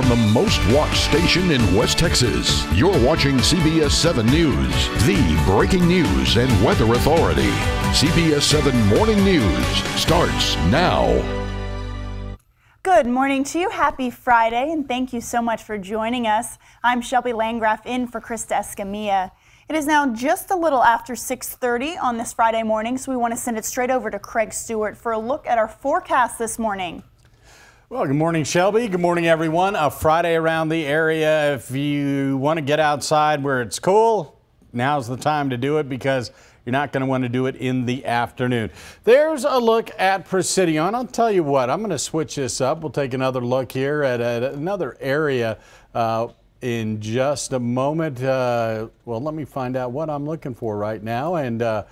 from the most watched station in West Texas. You're watching CBS 7 News, the breaking news and weather authority. CBS 7 Morning News starts now. Good morning to you. Happy Friday, and thank you so much for joining us. I'm Shelby Landgraf in for Krista Escamilla. It is now just a little after 6.30 on this Friday morning, so we want to send it straight over to Craig Stewart for a look at our forecast this morning. Well, good morning, Shelby. Good morning, everyone. A Friday around the area. If you want to get outside where it's cool, now's the time to do it because you're not going to want to do it in the afternoon. There's a look at Presidio. I'll tell you what, I'm going to switch this up. We'll take another look here at, at another area. Uh, in just a moment. Uh, well, let me find out what I'm looking for right now. And uh,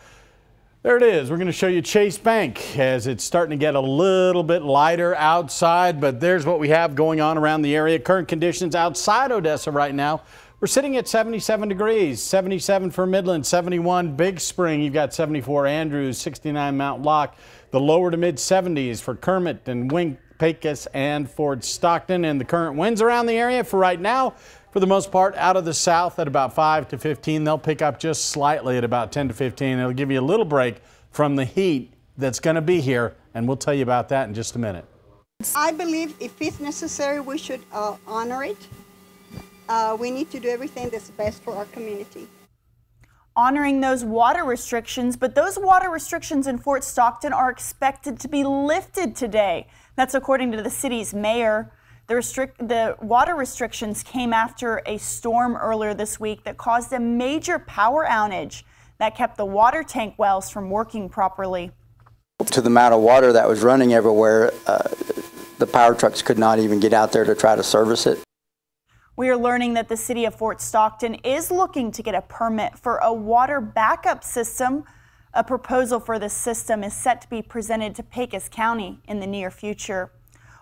there it is. We're going to show you Chase Bank as it's starting to get a little bit lighter outside, but there's what we have going on around the area. Current conditions outside Odessa right now. We're sitting at 77 degrees, 77 for Midland, 71 Big Spring. You've got 74 Andrews, 69 Mount Lock. The lower to mid 70s for Kermit and Wink, Pecos, and Fort Stockton. And the current winds around the area for right now, for the most part, out of the south at about 5 to 15. They'll pick up just slightly at about 10 to 15. It'll give you a little break from the heat that's going to be here, and we'll tell you about that in just a minute. I believe if it's necessary, we should uh, honor it. Uh, we need to do everything that's best for our community honoring those water restrictions, but those water restrictions in Fort Stockton are expected to be lifted today. That's according to the city's mayor. The, restrict, the water restrictions came after a storm earlier this week that caused a major power outage that kept the water tank wells from working properly. To the amount of water that was running everywhere, uh, the power trucks could not even get out there to try to service it. We are learning that the city of Fort Stockton is looking to get a permit for a water backup system. A proposal for this system is set to be presented to Pecos County in the near future.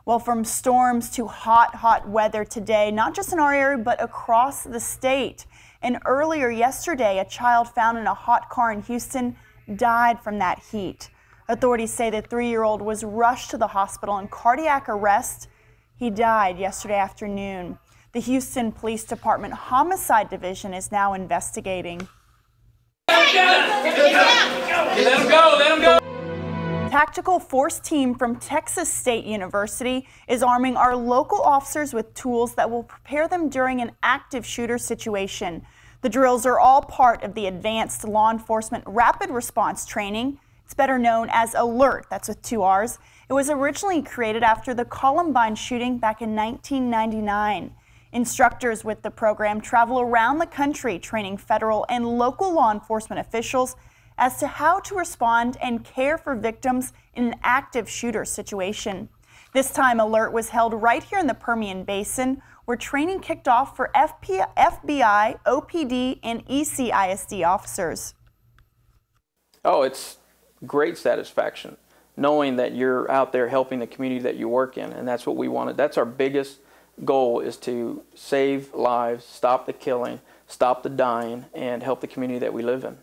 Well, from storms to hot, hot weather today, not just in our area, but across the state. And earlier yesterday, a child found in a hot car in Houston died from that heat. Authorities say the three year old was rushed to the hospital in cardiac arrest. He died yesterday afternoon. The Houston Police Department Homicide Division is now investigating. Let him go, let him go. Tactical Force Team from Texas State University is arming our local officers with tools that will prepare them during an active shooter situation. The drills are all part of the Advanced Law Enforcement Rapid Response Training. It's better known as ALERT, that's with two R's. It was originally created after the Columbine shooting back in 1999. Instructors with the program travel around the country training federal and local law enforcement officials as to how to respond and care for victims in an active shooter situation. This time, alert was held right here in the Permian Basin, where training kicked off for FP FBI, OPD, and ECISD officers. Oh, it's great satisfaction knowing that you're out there helping the community that you work in, and that's what we wanted. That's our biggest goal is to save lives, stop the killing, stop the dying, and help the community that we live in.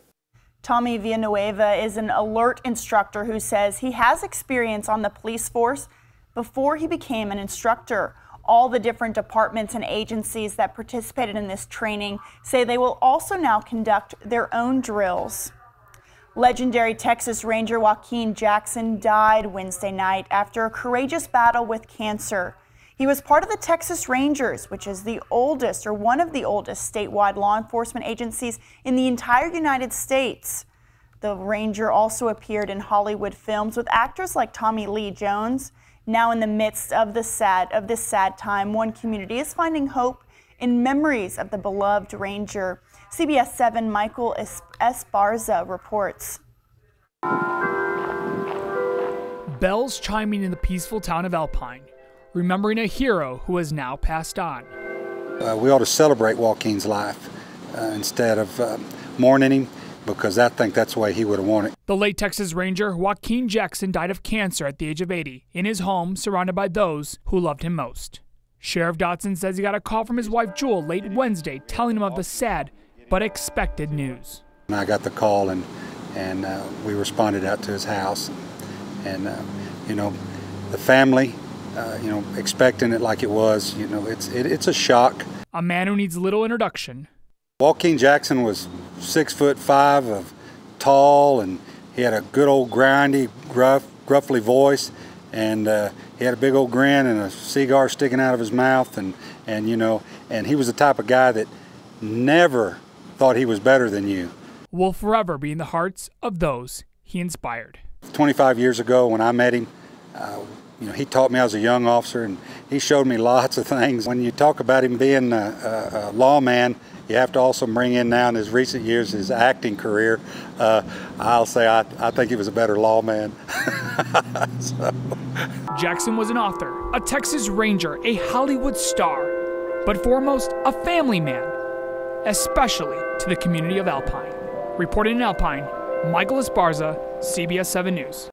Tommy Villanueva is an alert instructor who says he has experience on the police force before he became an instructor. All the different departments and agencies that participated in this training say they will also now conduct their own drills. Legendary Texas Ranger Joaquin Jackson died Wednesday night after a courageous battle with cancer. He was part of the Texas Rangers, which is the oldest or one of the oldest statewide law enforcement agencies in the entire United States. The Ranger also appeared in Hollywood films with actors like Tommy Lee Jones. Now in the midst of the sad of this sad time, one community is finding hope in memories of the beloved Ranger. CBS 7 Michael Esparza reports. Bells chiming in the peaceful town of Alpine remembering a hero who has now passed on. Uh, we ought to celebrate Joaquin's life uh, instead of uh, mourning him because I think that's the way he would have wanted. The late Texas Ranger Joaquin Jackson died of cancer at the age of 80 in his home surrounded by those who loved him most. Sheriff Dodson says he got a call from his wife Jewel late Wednesday telling him of the sad but expected news. I got the call and and uh, we responded out to his house and uh, you know the family uh, you know, expecting it like it was. You know, it's it, it's a shock. A man who needs little introduction. Joaquin Jackson was six foot five of tall, and he had a good old grindy, gruff, gruffly voice, and uh, he had a big old grin and a cigar sticking out of his mouth, and and you know, and he was the type of guy that never thought he was better than you. Will forever be in the hearts of those he inspired. 25 years ago, when I met him, uh, you know, he taught me as a young officer, and he showed me lots of things. When you talk about him being a, a, a lawman, you have to also bring in now in his recent years his acting career. Uh, I'll say I, I think he was a better lawman. so. Jackson was an author, a Texas Ranger, a Hollywood star, but foremost a family man, especially to the community of Alpine. Reporting in Alpine, Michael Esparza, CBS 7 News.